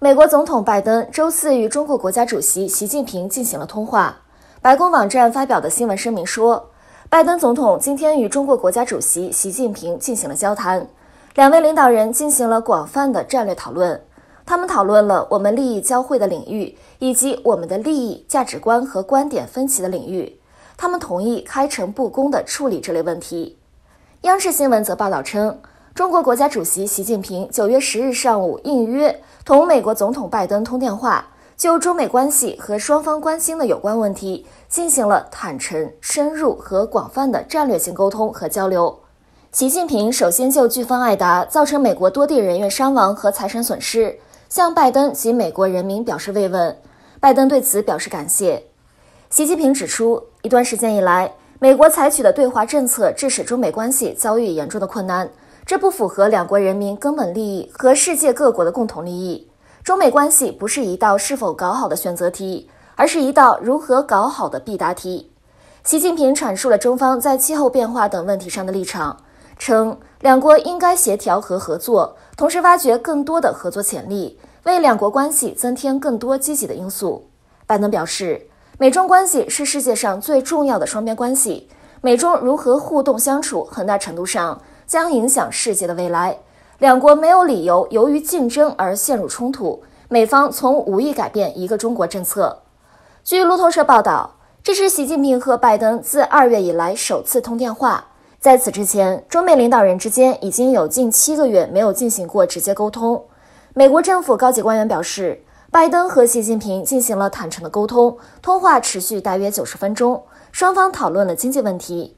美国总统拜登周四与中国国家主席习近平进行了通话。白宫网站发表的新闻声明说，拜登总统今天与中国国家主席习近平进行了交谈，两位领导人进行了广泛的战略讨论。他们讨论了我们利益交汇的领域，以及我们的利益、价值观和观点分歧的领域。他们同意开诚布公地处理这类问题。央视新闻则报道称。中国国家主席习近平九月十日上午应约同美国总统拜登通电话，就中美关系和双方关心的有关问题进行了坦诚、深入和广泛的战略性沟通和交流。习近平首先就飓风艾达造成美国多地人员伤亡和财产损失，向拜登及美国人民表示慰问。拜登对此表示感谢。习近平指出，一段时间以来，美国采取的对华政策致使中美关系遭遇严重的困难。这不符合两国人民根本利益和世界各国的共同利益。中美关系不是一道是否搞好的选择题，而是一道如何搞好的必答题。习近平阐述了中方在气候变化等问题上的立场，称两国应该协调和合作，同时挖掘更多的合作潜力，为两国关系增添更多积极的因素。拜登表示，美中关系是世界上最重要的双边关系，美中如何互动相处，很大程度上。将影响世界的未来。两国没有理由由于竞争而陷入冲突。美方从无意改变一个中国政策。据路透社报道，这是习近平和拜登自二月以来首次通电话。在此之前，中美领导人之间已经有近七个月没有进行过直接沟通。美国政府高级官员表示，拜登和习近平进行了坦诚的沟通，通话持续大约九十分钟，双方讨论了经济问题。